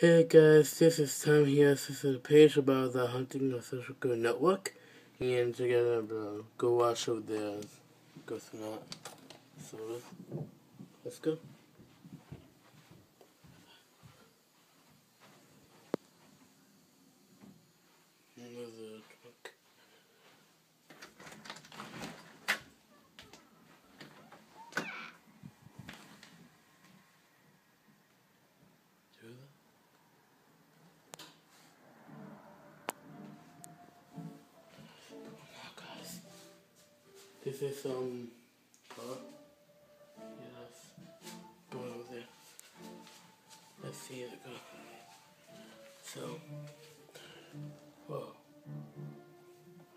Hey guys, this is Tom here. This is a page about the Hunting the Social Good Network. And together, uh, go watch over there. Go through that. So, let's go. This is this um huh? Yes. Over there. Let's see it go. So whoa.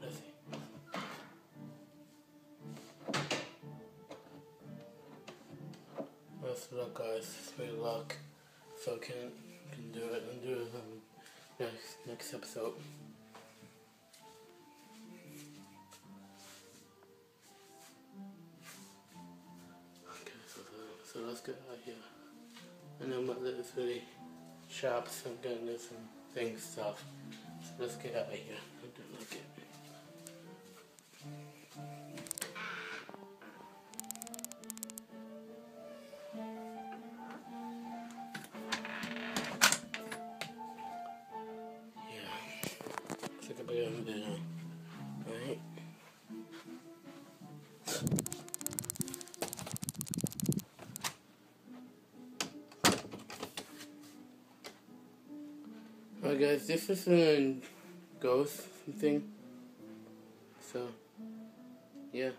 Let's see. Best luck guys, great luck. So can can do it and do it um, next next episode. Let's get out here. I know my little really sharp, so I'm some things stuff. So let's get out of here. Look at Yeah. Looks like a big over there. Right? Alright guys, this is a ghost thing. So, yeah.